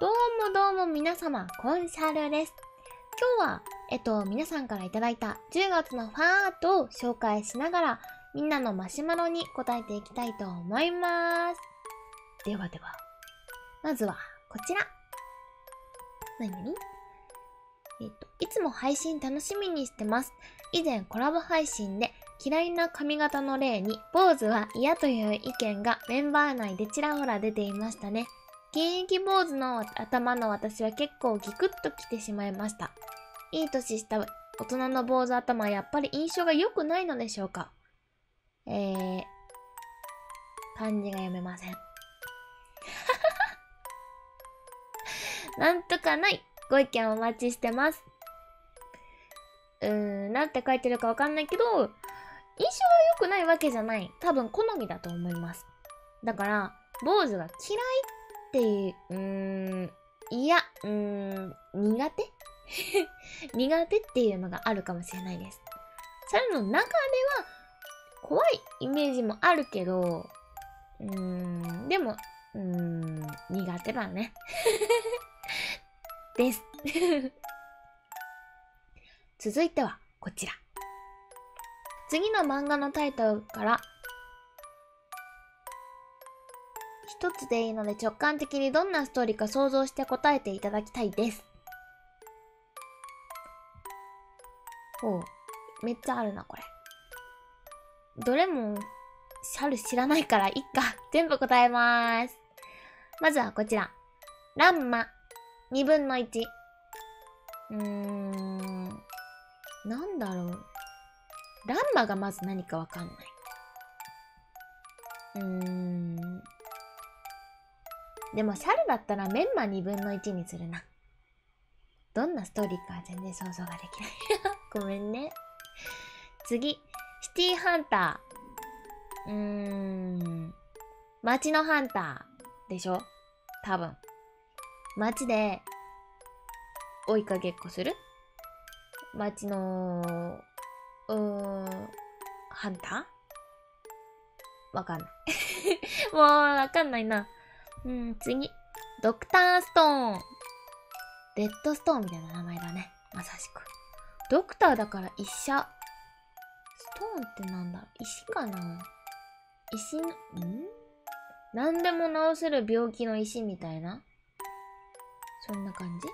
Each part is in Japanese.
どうもどうも皆様、コンシャルです。今日は、えっと、皆さんからいただいた10月のファートを紹介しながら、みんなのマシュマロに答えていきたいと思います。ではでは、まずは、こちら。なになにえっと、いつも配信楽しみにしてます。以前コラボ配信で嫌いな髪型の例に、坊主は嫌という意見がメンバー内でちらほら出ていましたね。現役坊主の頭の私は結構ギクッときてしまいました。いい年した大人の坊主頭はやっぱり印象が良くないのでしょうか？えー、漢字が読めません。なんとかないご意見お待ちしてます。うーん、なんて書いてるかわかんないけど、印象が良くないわけじゃない。多分好みだと思います。だから、坊主が嫌いっていう、うーん、いや、うーん、苦手？苦手っていうのがあるかもしれないです。それの中では、怖いイメージもあるけど、うーん、でも、うーん、苦手だね。です。続いてはこちら。次の漫画のタイトルから一つでいいので直感的にどんなストーリーか想像して答えていただきたいです。ほう。めっちゃあるな、これ。どれも、シャル知らないからいっか。全部答えまーす。まずはこちら。ランマ。2分の1。うーん。なんだろう。ランマがまず何かわかんない。うーん。でも、シャルだったらメンマ2分の1にするな。どんなストーリーか全然想像ができない。ごめんね。次。シティハンター。うーん。街のハンターでしょ？多分。街で追いかけっこする？街の、うーん、ハンター？わかんない。もうわかんないな。うん、次。ドクターストーン。レッドストーンみたいな名前だね。まさしく。ドクターだから医者。ストーンってなんだ？石かな？石の、ん？何でも治せる病気の石みたいな？そんな感じ？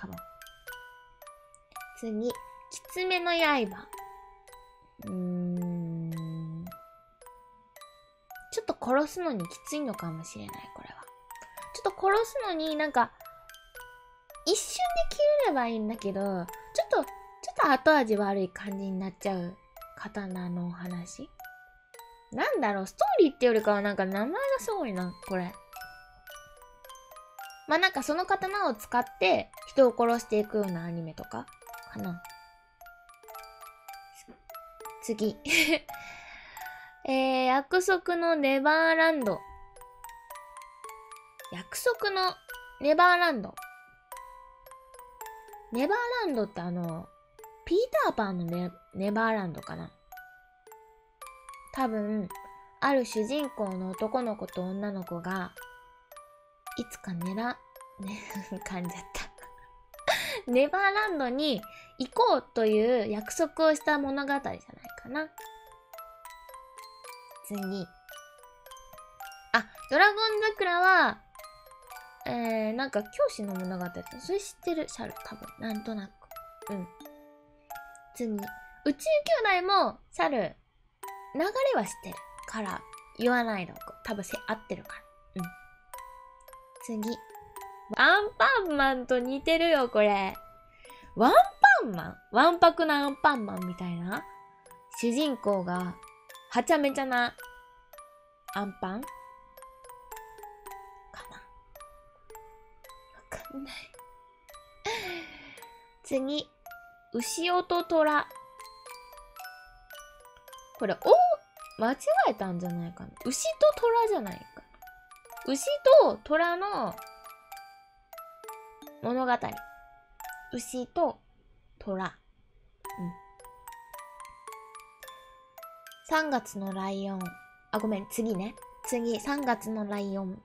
多分。次、きつめの刃。うーん。と殺すのにきついのかもしれない、これは。ちょっと殺すのになんか、一瞬で切れればいいんだけど、ちょっと、ちょっと後味悪い感じになっちゃう刀のお話なんだろう、ストーリーってよりかはなんか名前がすごいな、これ。まあなんかその刀を使って人を殺していくようなアニメとかかな。次。えー、約束のネバーランド。約束のネバーランド？ネバーランドってあの、ピーターパンのネネバーランドかな？多分、ある主人公の男の子と女の子がいつかねら、ね、噛んじゃった。ネバーランドに行こうという約束をした物語じゃないかな。次。あ、ドラゴン桜は、えー、なんか教師の物語それ知ってる？シャル、多分。なんとなく。うん。次。宇宙兄弟も、シャル、流れは知ってるから言わないでおく。多分合ってるから。うん。次。アンパンマンと似てるよ、これ。ワンパンマン？わんぱくなアンパンマンみたいな？主人公が、はちゃめちゃな、アンパンかなわかんない次。牛音虎。これ、お間違えたんじゃないかな。牛と虎じゃないか。牛と虎の物語。牛と虎。3月のライオン。あ、ごめん、次ね。次、3月のライオン。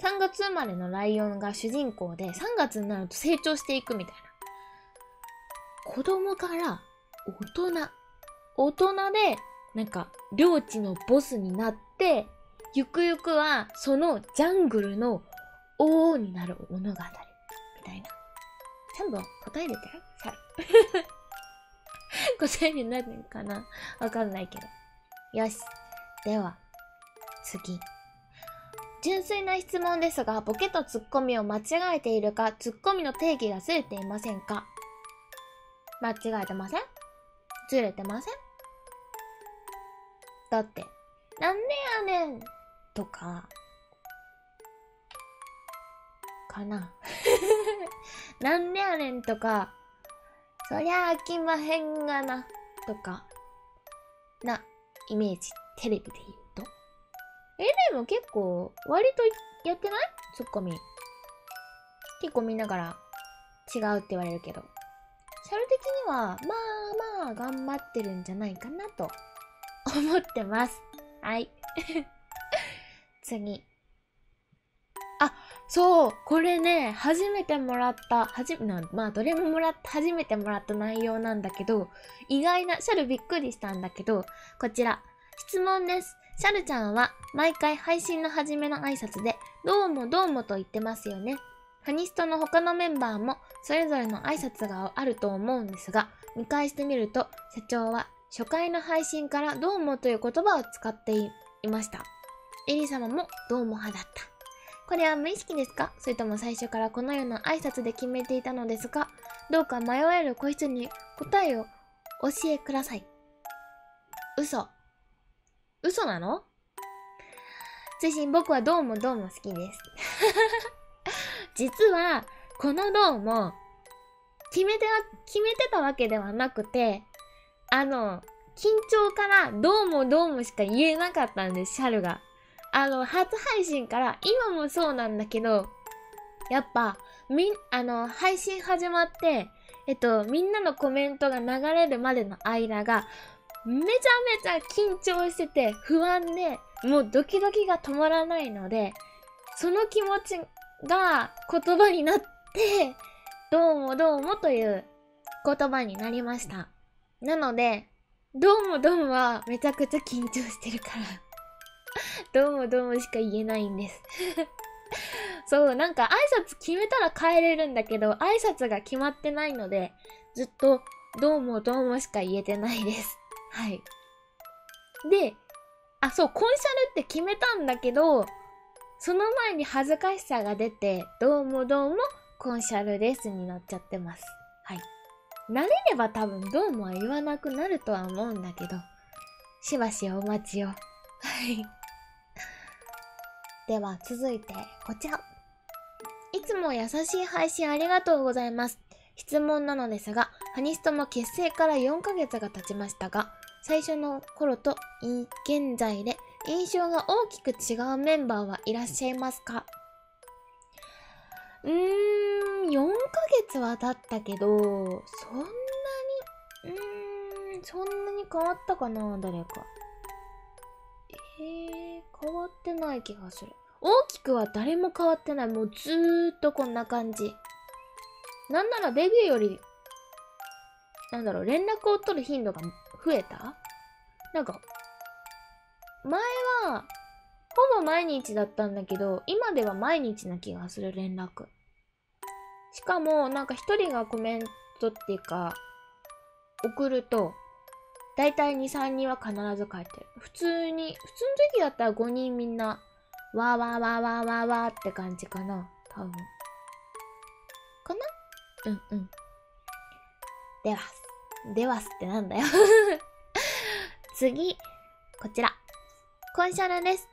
3月生まれのライオンが主人公で、3月になると成長していくみたいな。子供から大人。大人で、なんか、領地のボスになって、ゆくゆくは、そのジャングルの王になる物語。みたいな。ちゃんと答えれたよシャル。答えになるかな？わかんないけど。よし。では、次。純粋な質問ですが、ボケとツッコミを間違えているか、ツッコミの定義がずれていませんか？間違えてません？ずれてません？だって、なんでやねんとか、かな。なんでやねんとか、そりゃ飽きまへんがな、とか、な、イメージ、テレビで言うと。え、でも結構、割とやってない？ツッコミ。結構見ながら違うって言われるけど。シャル的には、まあまあ頑張ってるんじゃないかなと思ってます。はい。次。あ、そう、これね、初めてもらった、はじ、な、まあ、どれももらった、初めてもらった内容なんだけど、意外な、シャルびっくりしたんだけど、こちら、質問です。シャルちゃんは、毎回配信の初めの挨拶で、どうもどうもと言ってますよね。ハニストの他のメンバーも、それぞれの挨拶があると思うんですが、見返してみると、社長は、初回の配信からどうもという言葉を使っていました。エリ様もどうも派だった。これは無意識ですか？それとも最初からこのような挨拶で決めていたのですかどうか迷えるこいつに答えを教えください。嘘。嘘なの？追伸僕はどうもどうも好きです。実は、このどうも、決めては、決めてたわけではなくて、あの、緊張からどうもどうもしか言えなかったんです、シャルが。あの、初配信から、今もそうなんだけど、やっぱ、みん、あの、配信始まって、えっと、みんなのコメントが流れるまでの間が、めちゃめちゃ緊張してて、不安で、もうドキドキが止まらないので、その気持ちが言葉になって、どうもどうもという言葉になりました。なので、どうもどうもはめちゃくちゃ緊張してるから。どうもどうもしか言えないんです。そう、なんか挨拶決めたら帰れるんだけど、挨拶が決まってないので、ずっとどうもどうもしか言えてないです。はい。で、あ、そう、コンシャルって決めたんだけど、その前に恥ずかしさが出て、どうもどうもコンシャルですになっちゃってます。はい。慣れれば多分どうもは言わなくなるとは思うんだけど、しばしお待ちを。はい。では続いてこちら。いつも優しい配信ありがとうございます。質問なのですが、ハニストも結成から4ヶ月が経ちましたが、最初の頃と現在で印象が大きく違うメンバーはいらっしゃいますか？うーん、4ヶ月は経ったけど、そんなに、うーん、そんなに変わったかな、誰か。えー、変わってない気がする。大きくは誰も変わってない。もうずーっとこんな感じ。なんならデビューより、なんだろう、連絡を取る頻度が増えた？なんか、前は、ほぼ毎日だったんだけど、今では毎日な気がする、連絡。しかも、なんか一人がコメントっていうか、送ると、だいたい2、3人は必ず書いてる。普通に、普通の時だったら5人みんな、わーわーわーわーわーわーって感じかな。多分。かな？うんうん。ではす、ではすってなんだよ。次、こちら。コンシャルです。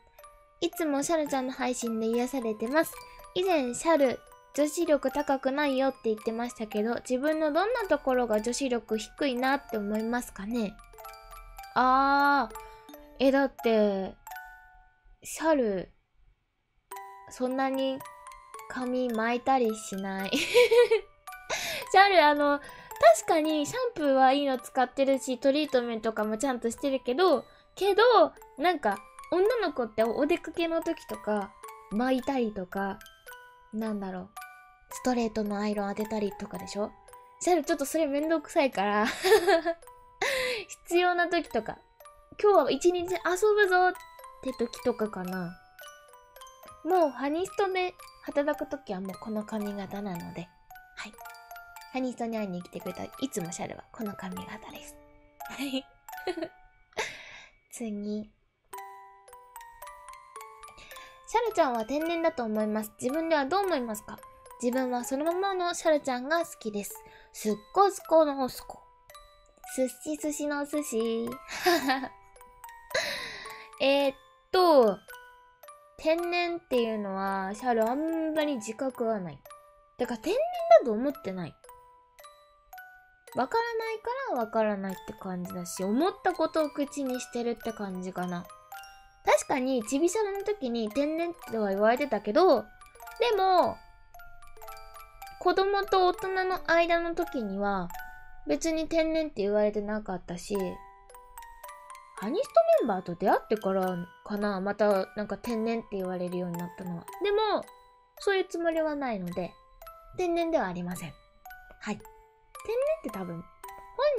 いつもシャルちゃんの配信で癒されてます。以前、シャル、女子力高くないよって言ってましたけど、自分のどんなところが女子力低いなって思いますかね？あー、え、だって、シャル、そんなに髪巻いたりしない。シャル、あの、確かにシャンプーはいいの使ってるし、トリートメントとかもちゃんとしてるけど、けど、なんか、女の子ってお出かけの時とか、巻いたりとか、なんだろう、ストレートのアイロン当てたりとかでしょ？シャルちょっとそれめんどくさいから 必要な時とか、今日は一日遊ぶぞって時とかかな。もうハニストで働く時はもうこの髪型なので、はい。ハニストに会いに来てくれたいつもシャルはこの髪型です。はい。次。シャルちゃんは天然だと思います。自分ではどう思いますか？自分はそのままのシャルちゃんが好きです。すっこすこのすこ。すしすしのすし。えっと、天然っていうのは、シャルあんまり自覚はない。だから天然だと思ってない。わからないからわからないって感じだし、思ったことを口にしてるって感じかな。確かに、ちびしゃらの時に天然っては言われてたけど、でも、子供と大人の間の時には、別に天然って言われてなかったし、ハニストメンバーと出会ってからかな、またなんか天然って言われるようになったのは。でも、そういうつもりはないので、天然ではありません。はい。天然って多分、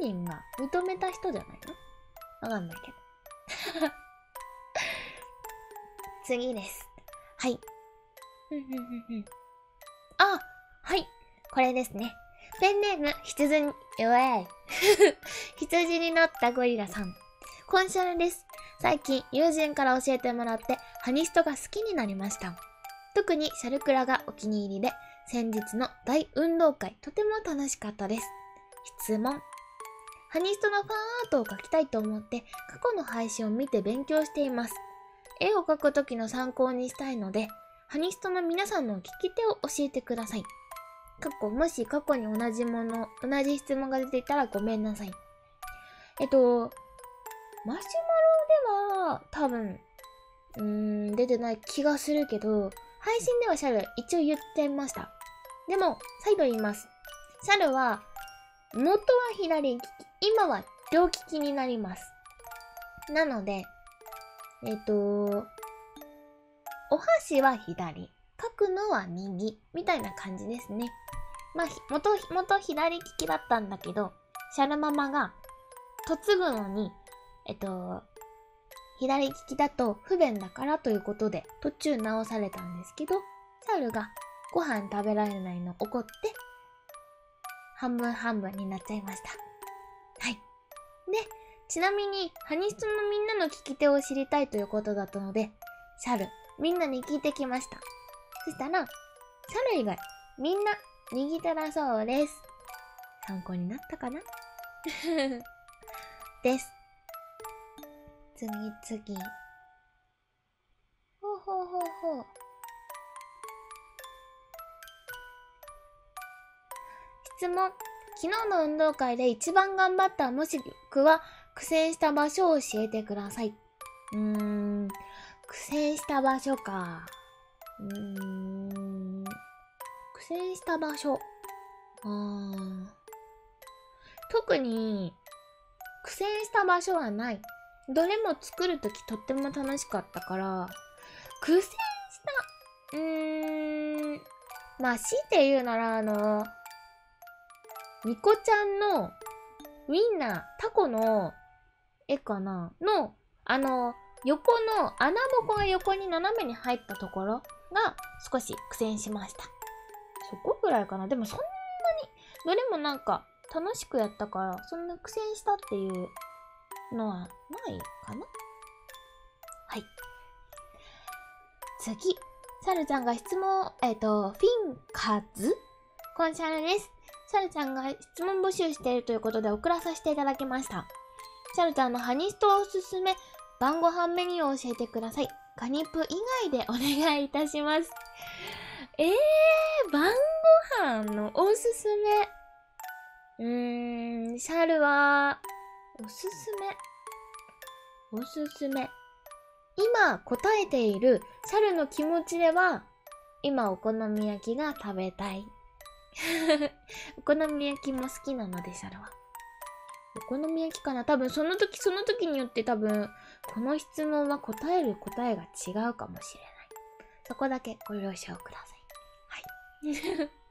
本人が認めた人じゃないの？わかんないけど。次です。はい。あ、はい。これですね。ペンネーム、羊に、うえい。羊になったゴリラさん。コンシャルです。最近、友人から教えてもらって、ハニストが好きになりました。特にシャルクラがお気に入りで、先日の大運動会、とても楽しかったです。質問。ハニストのファンアートを描きたいと思って、過去の配信を見て勉強しています。絵を描くときの参考にしたいので、ハニストの皆さんの聞き手を教えてください。過去、もし過去に同じもの、同じ質問が出ていたらごめんなさい。えっと、マシュ多分、うーん、出てない気がするけど、配信ではシャル一応言ってました。でも、再度言います。シャルは、元は左利き、今は両利きになります。なので、えっ、と、お箸は左、書くのは右、みたいな感じですね。まあ、元、元左利きだったんだけど、シャルママが、嫁ぐのに、えっと、左利きだと不便だからということで、途中直されたんですけど、シャルがご飯食べられないの怒って、半分半分になっちゃいました。はい。で、ちなみに、ハニストのみんなの聞き手を知りたいということだったので、シャル、みんなに聞いてきました。そしたら、シャル以外、みんな、右手だそうです。参考になったかな？です。次次。ほうほうほうほう。質問。昨日の運動会で一番頑張ったもしくは苦戦した場所を教えてください。うーん、苦戦した場所か。うーん、苦戦した場所。あー特に苦戦した場所はない。どれも作るときとっても楽しかったから、苦戦した、うーん、まあ、強いて言うなら、あの、ニコちゃんのウィンナー、タコの絵かな？の、あの、横の穴ぼこが横に斜めに入ったところが少し苦戦しました。そこぐらいかな？でもそんなに、どれもなんか楽しくやったから、そんな苦戦したっていうのはないかな？はい。次。サルちゃんが質問、えっ、ー、と、フィンカズ？コンシャルです。サルちゃんが質問募集しているということで送らさせていただきました。シャルちゃんのハニストおすすめ晩ご飯メニューを教えてください。カニプ以外でお願いいたします。えー、晩ご飯のおすすめ？うーん、シャルは、おすすめ。おすすめ。今答えているシャルの気持ちでは、今お好み焼きが食べたい。お好み焼きも好きなので、シャルは。お好み焼きかな多分その時その時によって多分この質問は答える答えが違うかもしれない。そこだけご了承ください。はい。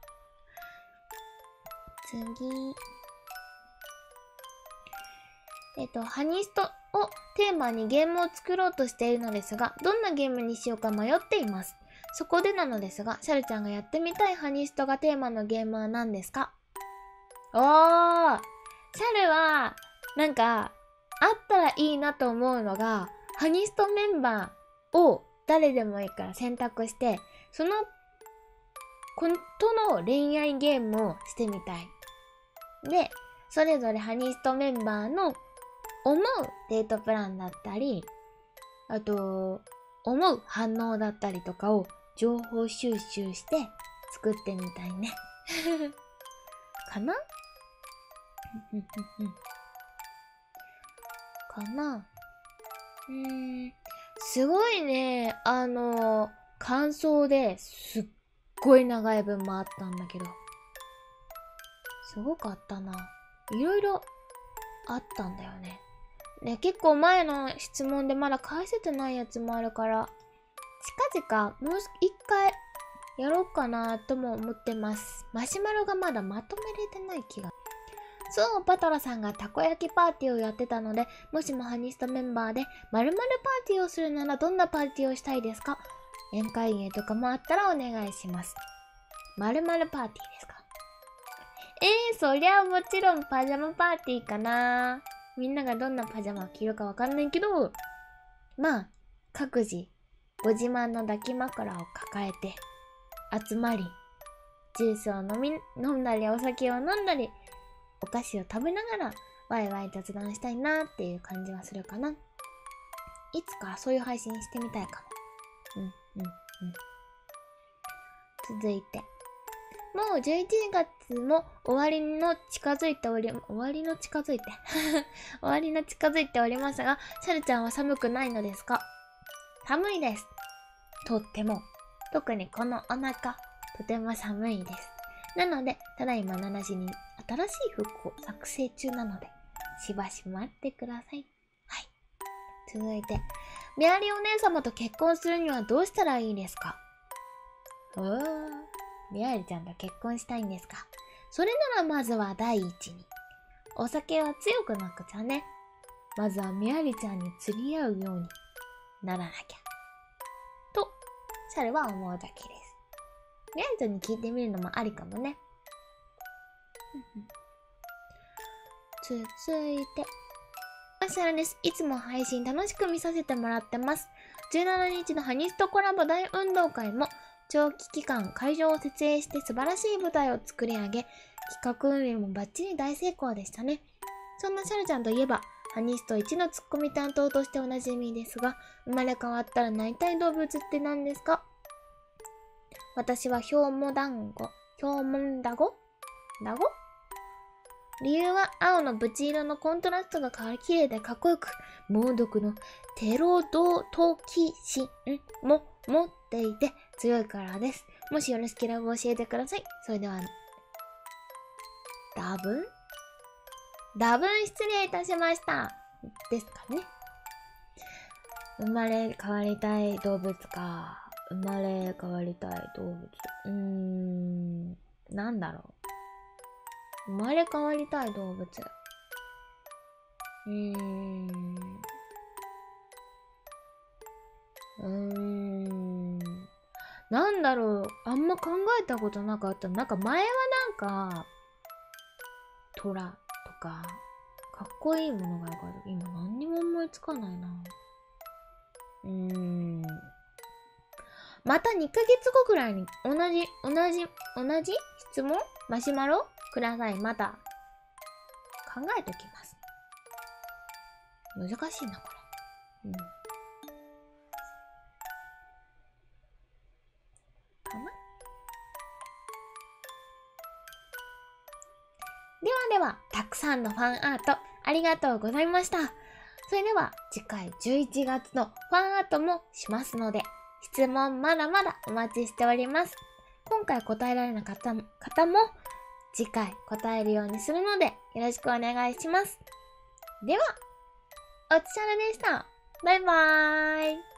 次。えっと、ハニストをテーマにゲームを作ろうとしているのですが、どんなゲームにしようか迷っています。そこでなのですが、シャルちゃんがやってみたいハニストがテーマのゲームは何ですか？おーシャルは、なんか、あったらいいなと思うのが、ハニストメンバーを誰でもいいから選択して、その子との恋愛ゲームをしてみたい。で、それぞれハニストメンバーの思うデートプランだったり、あと、思う反応だったりとかを情報収集して作ってみたいね。かな？かな？うーん、すごいね、あの、感想ですっごい長い文もあったんだけど。すごかったな。いろいろあったんだよね。ね、結構前の質問でまだ返せてないやつもあるから、近々もう一回やろうかなとも思ってます。マシュマロがまだまとめれてない気が。そう、パトラさんがたこ焼きパーティーをやってたので、もしもハニストメンバーで〇〇パーティーをするならどんなパーティーをしたいですか？宴会芸とかもあったらお願いします。〇〇パーティーですか？えー、そりゃもちろんパジャマパーティーかなみんながどんなパジャマを着るかわかんないけど、まあ、各自、ご自慢の抱き枕を抱えて、集まり、ジュースを飲み、飲んだり、お酒を飲んだり、お菓子を食べながら、ワイワイ雑談したいなっていう感じはするかな。いつかそういう配信してみたいかも。うん、うん、うん。続いて。もう11月も終わりの近づいており、終わりの近づいて 終わりの近づいておりますが、シャルちゃんは寒くないのですか？寒いです。とっても。特にこのお腹、とても寒いです。なので、ただいま7時に新しい服を作成中なので、しばし待ってください。はい。続いて、メアリーお姉様と結婚するにはどうしたらいいですか？うーミアリちゃんと結婚したいんですか？それならまずは第一に。お酒は強くなくちゃね。まずはミアリちゃんに釣り合うようにならなきゃ。と、シャルは思うだけです。ミアリちゃんに聞いてみるのもありかもね。続いて。あ、シャルです。いつも配信楽しく見させてもらってます。17日のハニストコラボ大運動会も長期期間会場を設営して素晴らしい舞台を作り上げ、企画運営もバッチリ大成功でしたね。そんなシャルちゃんといえば、ハニスト1のツッコミ担当としておなじみですが、生まれ変わったらなりたい動物って何ですか？私はヒョウモダンゴ、ヒョウモンダゴ？ダゴ？理由は青のブチ色のコントラストが綺麗でかっこよく、猛毒のテロドトキシンも持っていて強いからです。もしよろしければ教えてください。それでは、ダブン？ダブン失礼いたしました。ですかね。生まれ変わりたい動物か。生まれ変わりたい動物。うーん、なんだろう。生まれ変わりたい動物。うーん。うーん。なんだろう。あんま考えたことなかった。なんか前はなんか、虎とか、かっこいいものがあるから、今何にも思いつかないな。うーん。また2ヶ月後くらいに同じ、同じ、同じ？質問？マシュマロ？ください。また。考えときます。難しいな、これ。うん。ではでは、たくさんのファンアートありがとうございました。それでは次回11月のファンアートもしますので、質問まだまだお待ちしております。今回答えられなかった方も次回答えるようにするのでよろしくお願いします。では、おつしゃらでした。バイバーイ。